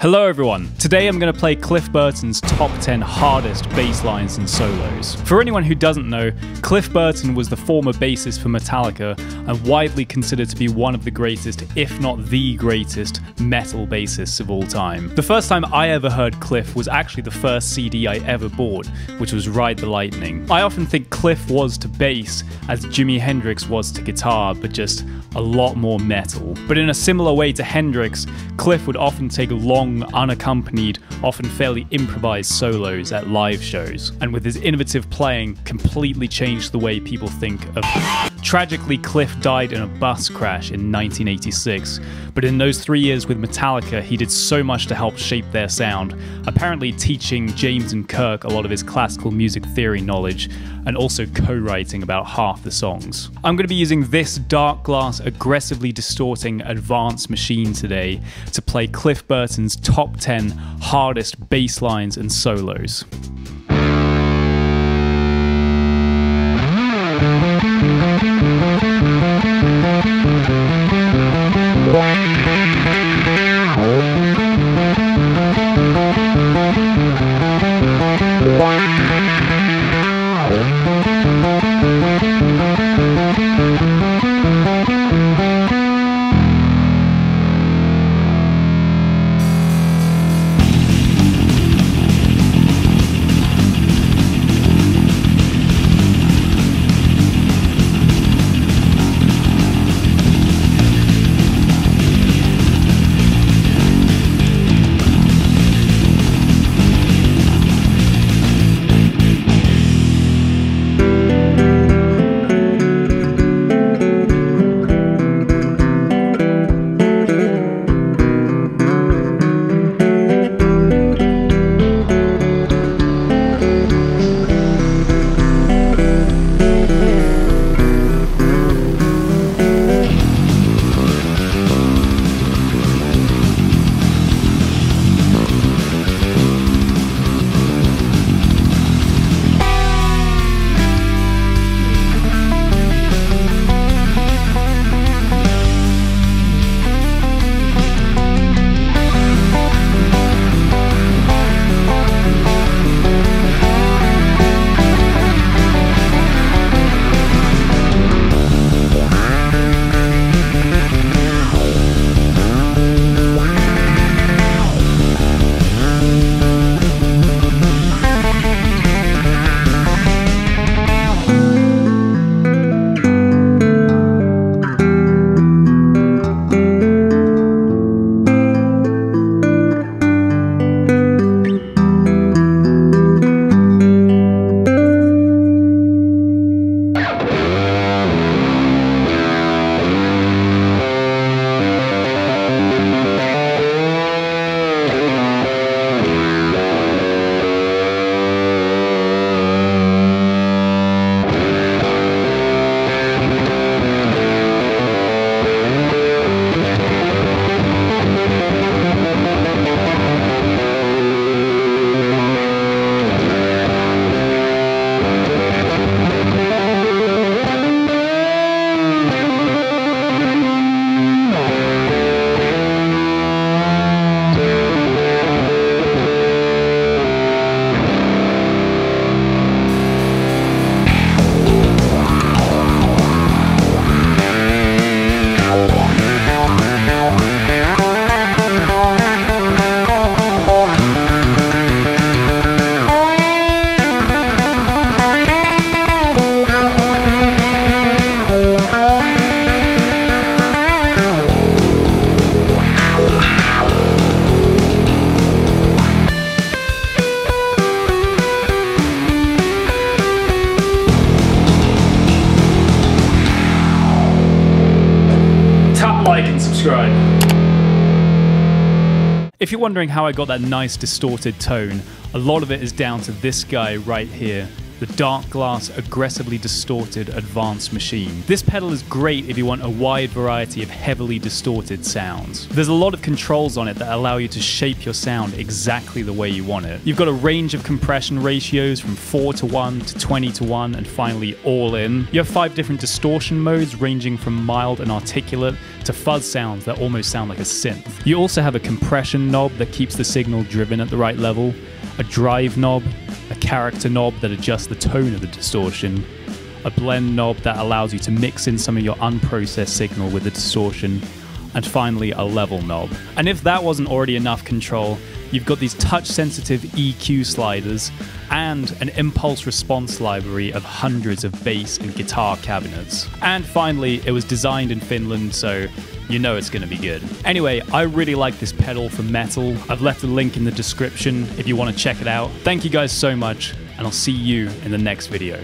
Hello everyone. Today I'm going to play Cliff Burton's top 10 hardest bass lines and solos. For anyone who doesn't know, Cliff Burton was the former bassist for Metallica and widely considered to be one of the greatest, if not the greatest, metal bassists of all time. The first time I ever heard Cliff was actually the first CD I ever bought, which was Ride the Lightning. I often think Cliff was to bass as Jimi Hendrix was to guitar, but just a lot more metal. But in a similar way to Hendrix, Cliff would often take long, unaccompanied, often fairly improvised solos at live shows, and with his innovative playing, completely changed the way people think of. Tragically, Cliff died in a bus crash in 1986, but in those three years with Metallica, he did so much to help shape their sound, apparently teaching James and Kirk a lot of his classical music theory knowledge, and also co writing about half the songs. I'm going to be using this Darkglass, aggressively distorting advanced machine today to play Cliff Burton's top 10 hardest bass lines and solos. If you're wondering how I got that nice distorted tone, a lot of it is down to this guy right here, the Darkglass Aggressively Distorted Advanced Machine. This pedal is great if you want a wide variety of heavily distorted sounds. There's a lot of controls on it that allow you to shape your sound exactly the way you want it. You've got a range of compression ratios from 4 to 1 to 20 to 1 and finally all in. You have five different distortion modes ranging from mild and articulate to fuzz sounds that almost sound like a synth. You also have a compression knob that keeps the signal driven at the right level, a drive knob, a character knob that adjusts the tone of the distortion, a blend knob that allows you to mix in some of your unprocessed signal with the distortion, and finally a level knob. And if that wasn't already enough control, you've got these touch sensitive EQ sliders and an impulse response library of hundreds of bass and guitar cabinets. And finally, it was designed in Finland, so you know it's going to be good. Anyway, I really like this pedal for Metal. I've left a link in the description if you want to check it out. Thank you guys so much, and I'll see you in the next video.